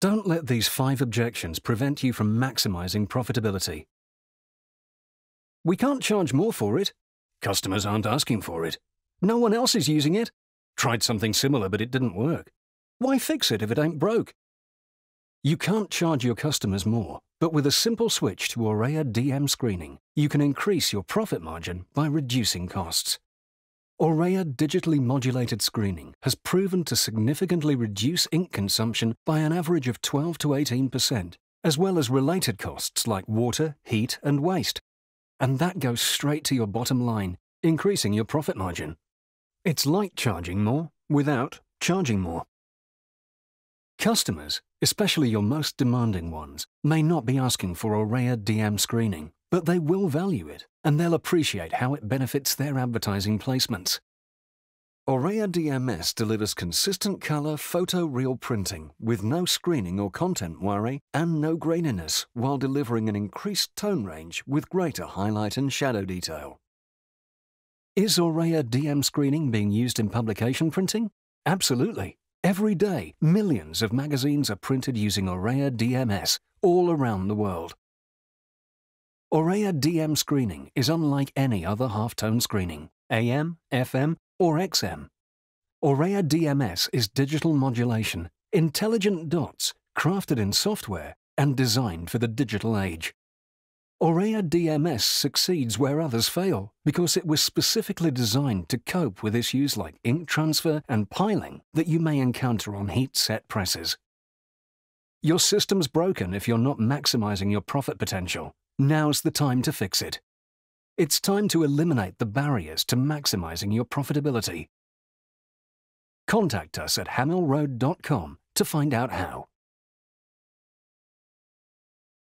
Don't let these five objections prevent you from maximizing profitability. We can't charge more for it. Customers aren't asking for it. No one else is using it. Tried something similar, but it didn't work. Why fix it if it ain't broke? You can't charge your customers more, but with a simple switch to Auraia DM screening, you can increase your profit margin by reducing costs. Auraia digitally modulated screening has proven to significantly reduce ink consumption by an average of 12 to 18%, as well as related costs like water, heat, and waste. And that goes straight to your bottom line, increasing your profit margin. It's like charging more without charging more. Customers, especially your most demanding ones, may not be asking for Auraia DM screening, but they will value it, and they'll appreciate how it benefits their advertising placements. Auraia DMS delivers consistent color photoreal printing with no screening or content moiré and no graininess while delivering an increased tone range with greater highlight and shadow detail. Is Auraia DM screening being used in publication printing? Absolutely. Every day, millions of magazines are printed using Auraia DMS all around the world. Auraia DM screening is unlike any other halftone screening, AM, FM, or XM. Auraia DMS is digital modulation, intelligent dots crafted in software and designed for the digital age. Auraia DMS succeeds where others fail because it was specifically designed to cope with issues like ink transfer and piling that you may encounter on heat set presses. Your system's broken if you're not maximizing your profit potential. Now's the time to fix it. It's time to eliminate the barriers to maximizing your profitability. Contact us at hamillroad.com to find out how.